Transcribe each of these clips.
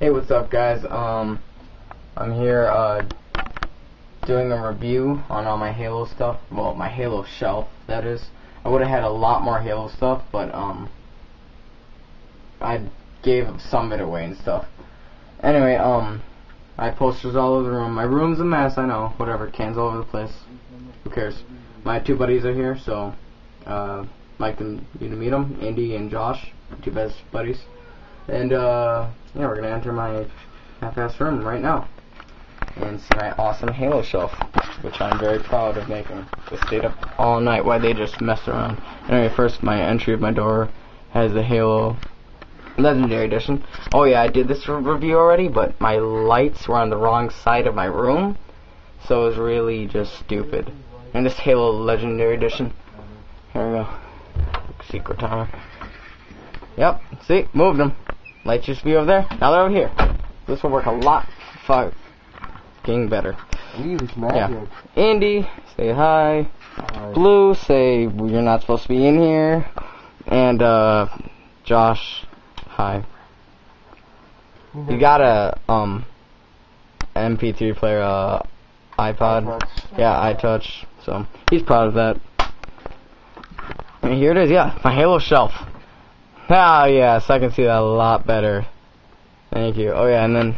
Hey, what's up, guys? Um, I'm here uh, doing a review on all my Halo stuff. Well, my Halo shelf, that is. I would have had a lot more Halo stuff, but um, I gave some of it away and stuff. Anyway, um, I have posters all over the room. My room's a mess, I know. Whatever, cans all over the place. Who cares? My two buddies are here, so uh, Mike and you to meet them, Andy and Josh, two best buddies. And uh, yeah, we're gonna enter my half-ass room right now and see my awesome Halo shelf, which I'm very proud of making. Just stayed up all night while they just messed around. Anyway, first my entry of my door has the Halo Legendary Edition. Oh yeah, I did this review already, but my lights were on the wrong side of my room, so it was really just stupid. And this Halo Legendary Edition. Here we go. Secret timer. Yep, see, moved them. Lights used to be over there, now they're over here. This will work a lot fucking better. Yeah. Andy, say hi. Hi. Blue, say you're not supposed to be in here. And uh Josh, hi. You got a um MP3 player, uh iPod. iTouch. Yeah, iTouch. So he's proud of that. And here it is, yeah, my Halo shelf. Ah, yes, I can see that a lot better. Thank you. Oh yeah, and then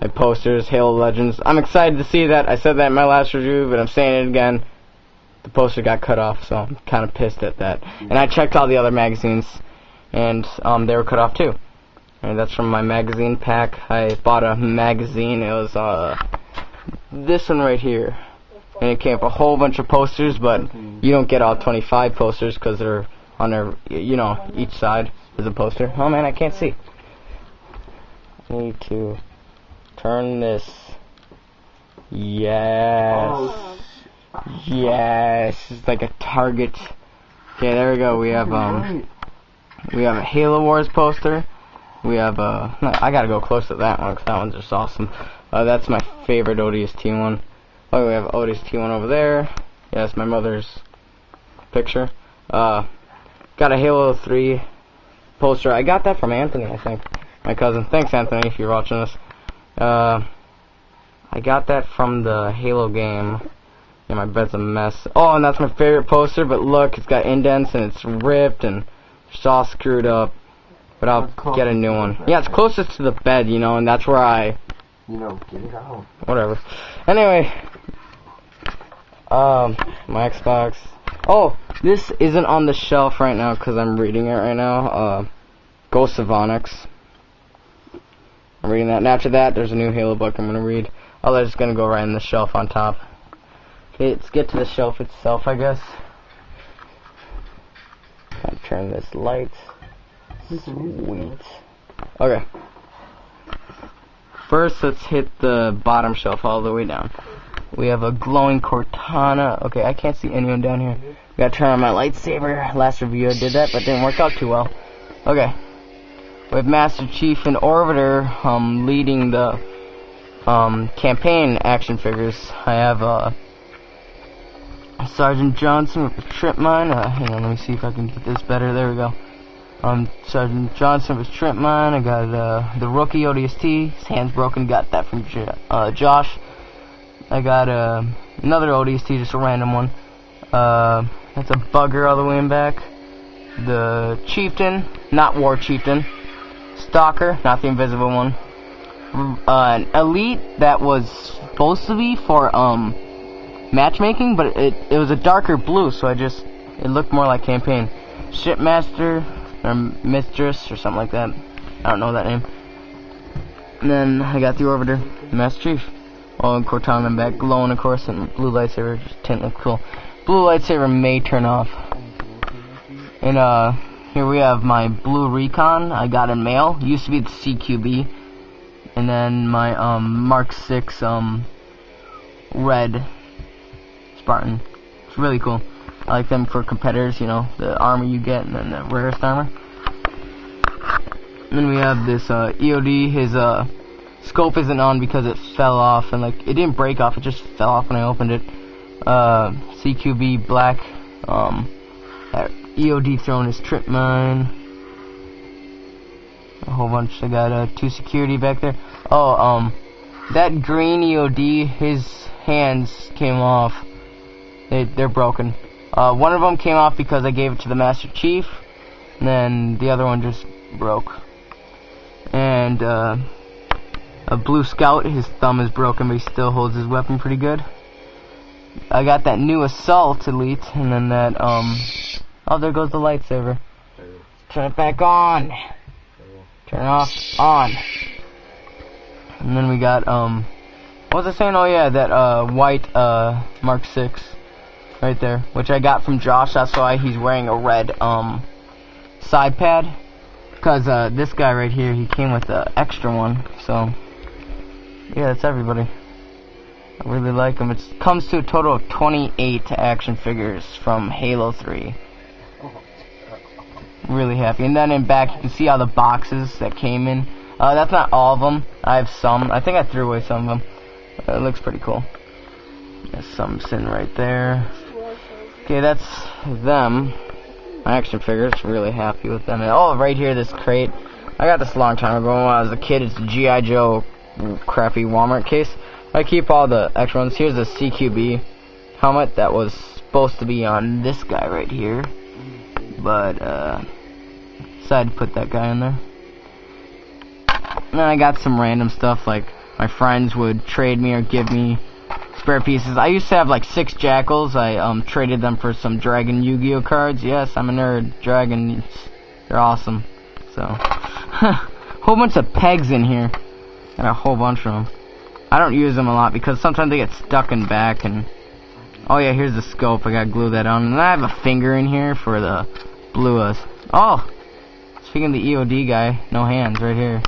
my posters, Halo Legends. I'm excited to see that. I said that in my last review, but I'm saying it again. The poster got cut off, so I'm kind of pissed at that. And I checked all the other magazines, and um, they were cut off too. And that's from my magazine pack. I bought a magazine. It was uh this one right here, and it came with a whole bunch of posters, but you don't get all 25 posters because they're on their, you know, each side is a poster. Oh man, I can't see. I need to turn this. Yes. Yes, it's like a target. Okay, there we go. We have um, we have a Halo Wars poster. We have uh, I gotta go close to that one because that one's just awesome. Uh, that's my favorite ODST one. Oh, we have ODST one over there. Yeah, my mother's picture. Uh, got a Halo 3 poster. I got that from Anthony, I think. My cousin. Thanks, Anthony, if you're watching this. Uh, I got that from the Halo game. Yeah, my bed's a mess. Oh, and that's my favorite poster, but look, it's got indents and it's ripped and it's all screwed up. But I'll get a new one. Yeah, it's closest to the bed, you know, and that's where I You know, get it out. whatever. Anyway, um, my Xbox. Oh, this isn't on the shelf right now because I'm reading it right now. Uh, Ghost of Onyx. I'm reading that, and after that, there's a new Halo book I'm gonna read. Oh, that's gonna go right in the shelf on top. Okay, let's get to the shelf itself, I guess. I'll turn this light. Sweet. Okay. First, let's hit the bottom shelf all the way down. We have a glowing Cortana. Okay, I can't see anyone down here. Gotta turn on my lightsaber. Last review I did that, but didn't work out too well. Okay. We have Master Chief and Arbiter um, leading the um, campaign action figures. I have uh, Sergeant Johnson with the trip mine. Uh, hang on, let me see if I can get this better. There we go. Um, Sergeant Johnson with trip mine. I got uh, the rookie ODST. His hand's broken. Got that from J- uh, Josh. I got uh, another ODST, just a random one. Uh, that's a bugger all the way in back. The Chieftain, not War Chieftain. Stalker, not the invisible one. Uh, an Elite that was supposed to be for um matchmaking, but it it was a darker blue, so I just it looked more like campaign. Shipmaster or Mistress or something like that. I don't know that name. And then I got the Arbiter, Master Chief. And Cortana the back, glowing of course, and blue lightsaber, just tint look cool. Blue lightsaber may turn off. And uh, here we have my blue Recon. I got in mail. Used to be the CQB. And then my um Mark 6 um red Spartan. It's really cool. I like them for competitors, you know, the armor you get and then the rarest armor. And then we have this uh, EOD. His uh, scope isn't on because it fell off and like it didn't break off. It just fell off when I opened it. Uh, CQB black. Um, that EOD throwing his trip mine. a whole bunch. I got uh, two security back there. Oh, um, that green EOD, his hands came off. They they're broken. Uh, one of them came off because I gave it to the Master Chief, and then the other one just broke. And uh, a blue scout, his thumb is broken, but he still holds his weapon pretty good. I got that new assault elite, and then that um. Oh, there goes the lightsaber. Turn it back on. Turn it off. On. And then we got um. What was I saying? Oh yeah, that uh white uh Mark Six, right there, which I got from Josh. That's why he's wearing a red um side pad. Cause uh this guy right here, he came with the extra one. So yeah, it's everybody. I really like them. It comes to a total of 28 action figures from Halo 3. Really happy. And then in back, you can see all the boxes that came in. Uh, that's not all of them. I have some. I think I threw away some of them. It looks pretty cool. There's some sitting right there. Okay, that's them. My action figures. Really happy with them. And, oh, right here, this crate. I got this a long time ago when I was a kid. It's a G.I. Joe crappy Walmart case. I keep all the extra ones. Here's a CQB helmet that was supposed to be on this guy right here. But, uh, decided to put that guy in there. And I got some random stuff, like my friends would trade me or give me spare pieces. I used to have like six jackals. I um traded them for some Dragon Yu-Gi-Oh cards. Yes, I'm a nerd. Dragons, they're awesome. So, whole bunch of pegs in here. Got a whole bunch of them. I don't use them a lot because sometimes they get stuck in back and oh yeah here's the scope I gotta glue that on. And I have a finger in here for the blue us oh speaking of the EOD guy no hands right here